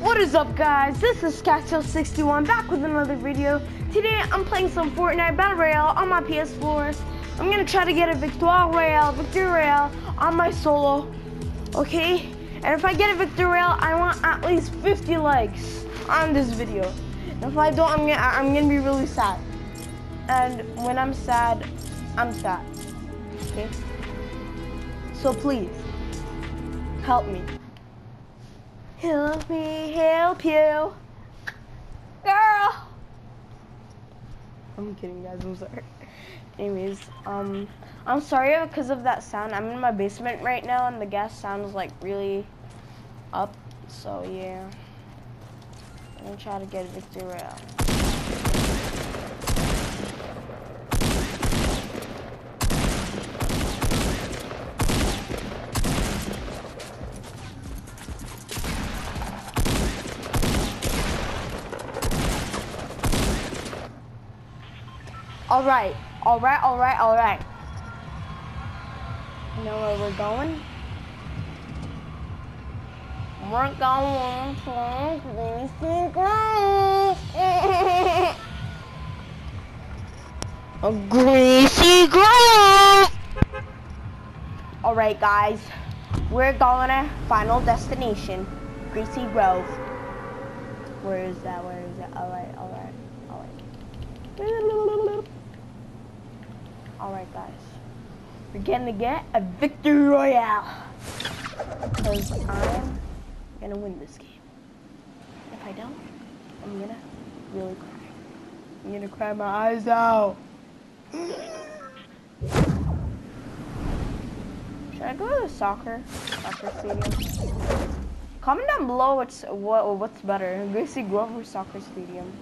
What is up guys? This is Scatchill61 back with another video. Today I'm playing some Fortnite Battle Royale on my PS4. I'm gonna try to get a Victoire Royale, Victory Royale on my solo. Okay? And if I get a Victory Royale, I want at least 50 likes on this video. And if I don't, I'm gonna, I'm gonna be really sad. And when I'm sad, I'm sad. Okay? So please, help me. Help me help you. Girl. I'm kidding guys, I'm sorry. Anyways, um, I'm sorry because of that sound. I'm in my basement right now and the gas sounds like really up. So yeah. I'm gonna try to get a victory out. All right, all right, all right, all right. You know where we're going? We're going to Greasy Grove. A Greasy Grove. All right, guys, we're going to final destination, Greasy Grove. Where is that? Where is that? All right, all right, all right. All right, guys. We're gonna get a victory royale. Because I'm gonna win this game. If I don't, I'm gonna really cry. I'm gonna cry my eyes out. Should I go to the soccer, soccer stadium? Comment down below what's what what's better, Greasy Grove or soccer stadium.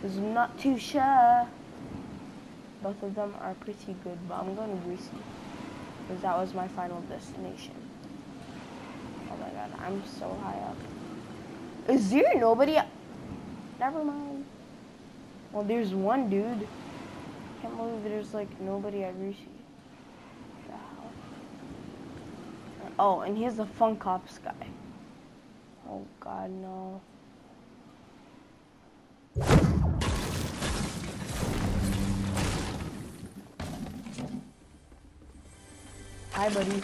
Cause I'm not too sure. Both of them are pretty good, but I'm going to Greasy because that was my final destination. Oh my god, I'm so high up. Is there nobody? Never mind. Well, there's one dude. I Can't believe there's like nobody at Greasy. Oh, and he's the Funk Ops guy. Oh god, no. Hi, buddy.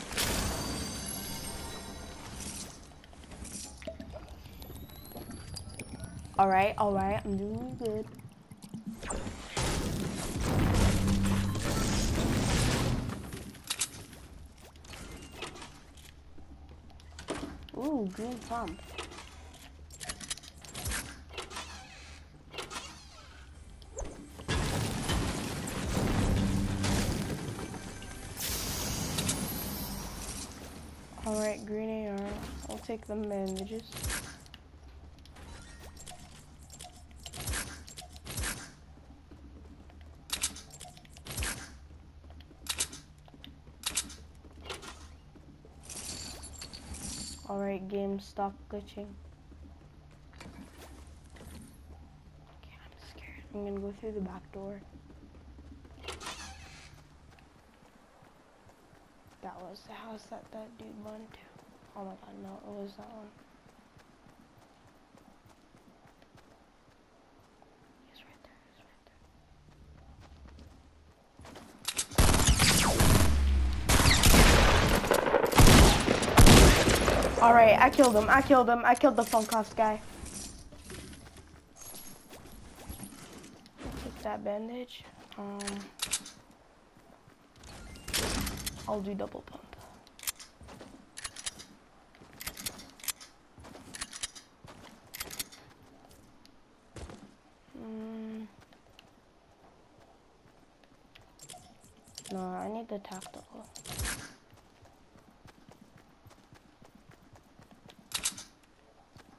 All right, all right, I'm doing good. Ooh, green pump. Alright, green AR. I'll take the bandages. Alright, game, stop glitching. Okay, I'm scared. I'm gonna go through the back door. That was the house that that dude went to. Oh my god, no, it was that one. He's right there, he's right there. Alright, I killed him, I killed him, I killed the Funk Ops guy. Take that bandage. Um I'll do double pump. Mm. No, I need the tactical.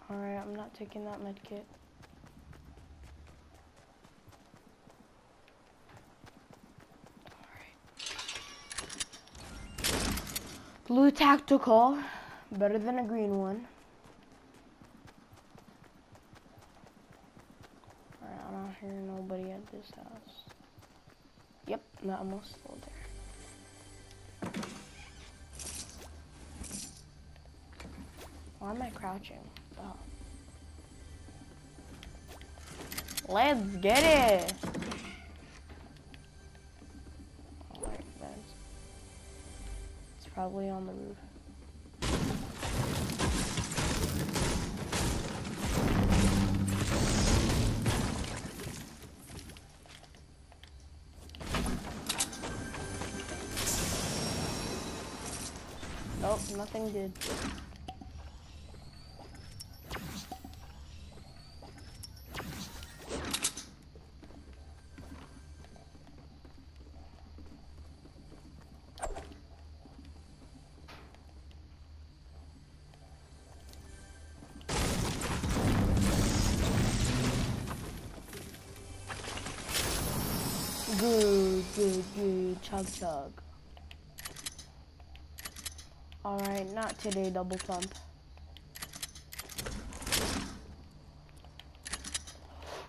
Alright, I'm not taking that med Blue tactical, better than a green one. I don't hear nobody at this house. Yep, not almost still there. Why am I crouching? Oh. Let's get it! Probably on the roof. Nope, nothing did. Chug, chug. Alright, not today, double pump.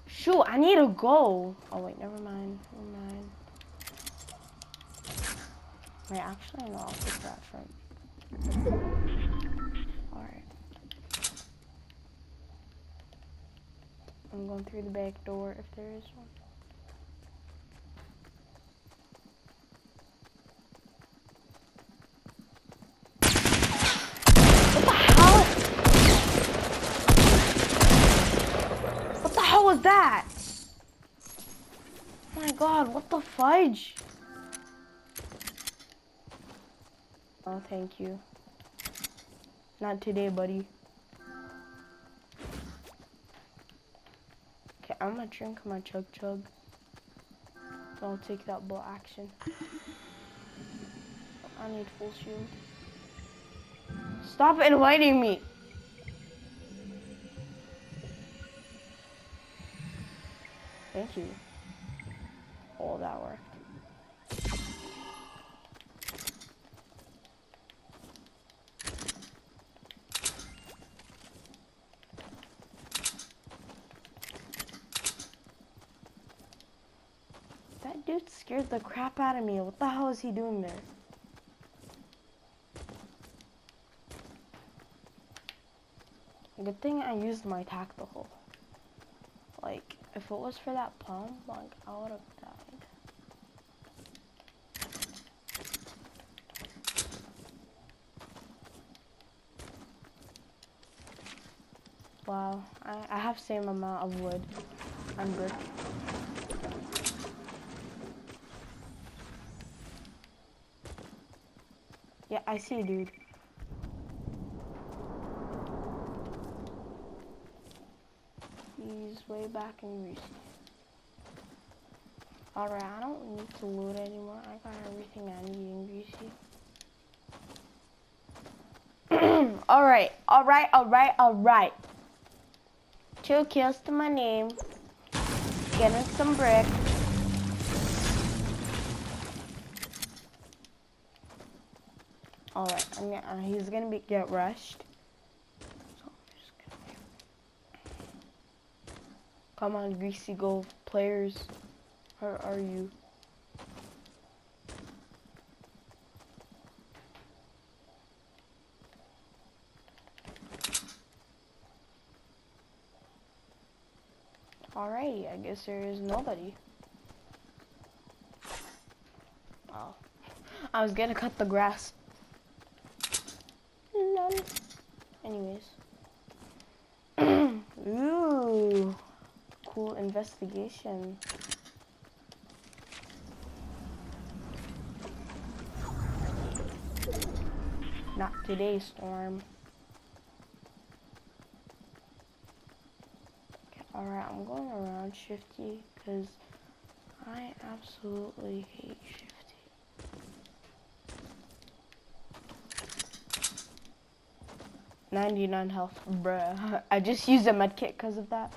Shoot, I need to go. Oh, wait, never mind. Never mind. Wait, actually, no, I'll that from. Alright. I'm going through the back door if there is one. What the hell? What the hell was that? Oh my god, what the fudge? Oh, thank you. Not today, buddy. Okay, I'm gonna drink my chug chug. I'll take that bolt action. I need full shield. Stop inviting me. Thank you. All that worked. That dude scared the crap out of me. What the hell is he doing there? Good thing I used my tactical. Like, if it was for that palm, like, I would have died. Wow, I, I have same amount of wood and brick. Yeah, I see, dude. He's way back in Greece. Alright, I don't need to loot anymore. I got everything I need in Greasy. alright, alright, alright, alright. Two kills to my name. Getting some brick. Alright, I mean, uh, he's gonna be get rushed. So Come on, Greasy Grove players. Where are you? Alrighty, I guess there is nobody. Oh. I was gonna cut the grass. Anyways. Ooh. Cool investigation. Not today, Storm. Alright, I'm going around Shifty because I absolutely hate Shifty. Ninety-nine health, bruh. I just used a med kit because of that.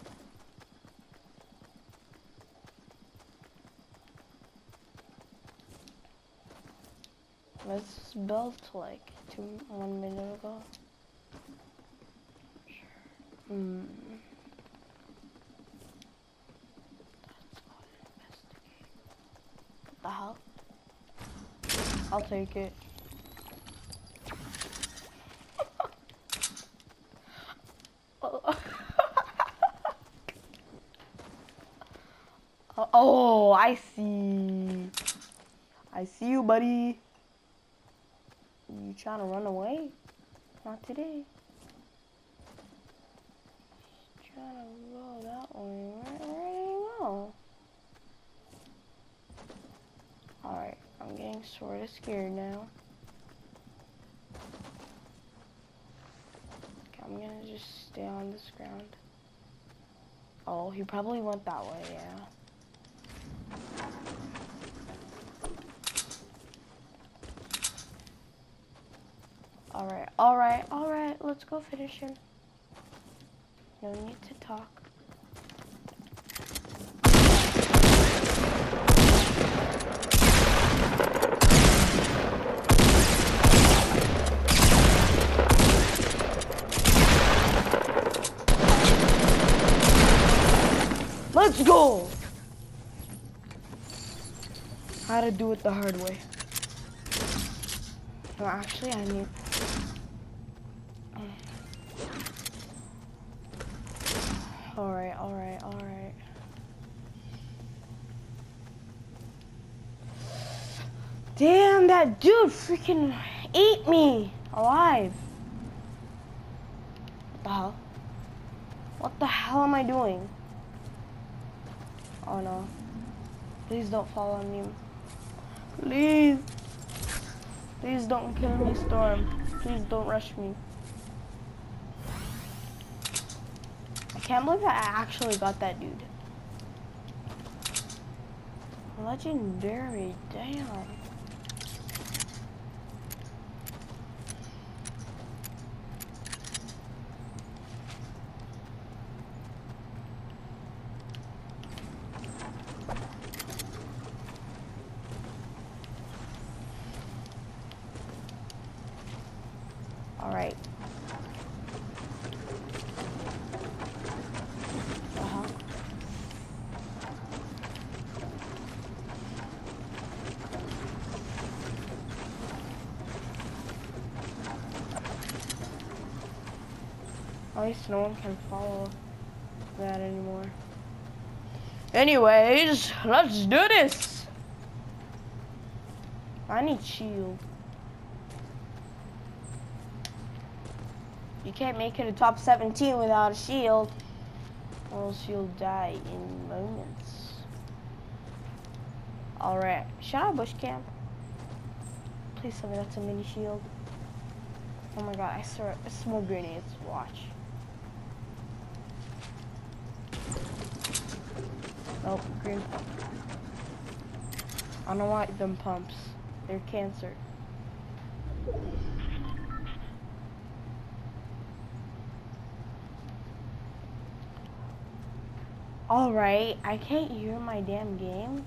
Let's build like two one minute ago. Hmm. What the hell? I'll take it. Oh, I see. I see you, buddy. You trying to run away? Not today. Trying to go that way. Where, where you? Alright, I'm getting sort of scared now. Okay, I'm gonna just stay on this ground. Oh, he probably went that way, yeah. Alright, alright, let's go finish him. No need to talk. Let's go! How to do it the hard way. No, actually, I need. Alright, alright, alright. Damn, that dude freaking ate me alive. What the hell? What the hell am I doing? Oh no. Please don't follow me. Please. Please don't kill me, Storm. Please don't rush me. I can't believe I actually got that dude. Legendary, damn. All right. Uh-huh. No one can follow that anymore. Anyways, let's do this. I need shield. You can't make it a top 17 without a shield. Or else you'll die in moments. Alright, shout I bush camp. Please tell me that's a mini shield. Oh my god, I saw a small grenades. Watch. Nope, green. I don't like them pumps. They're cancer. Alright, I can't hear my damn game.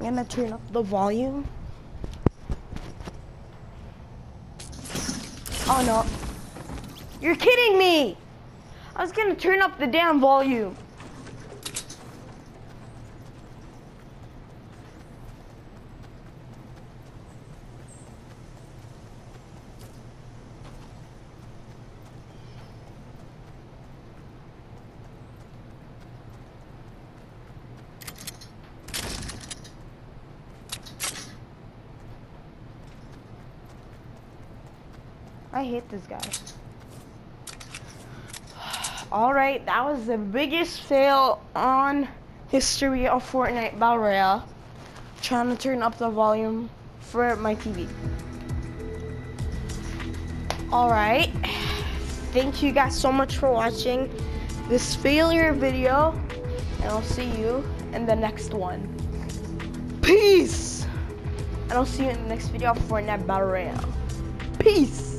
I'm gonna turn up the volume. Oh no. You're kidding me! I was gonna turn up the damn volume. I hate this guy. Alright, that was the biggest fail on history of Fortnite Battle Royale. Trying to turn up the volume for my TV. Alright. Thank you guys so much for watching this failure video. And I'll see you in the next one. Peace! And I'll see you in the next video of Fortnite Battle Royale. Peace!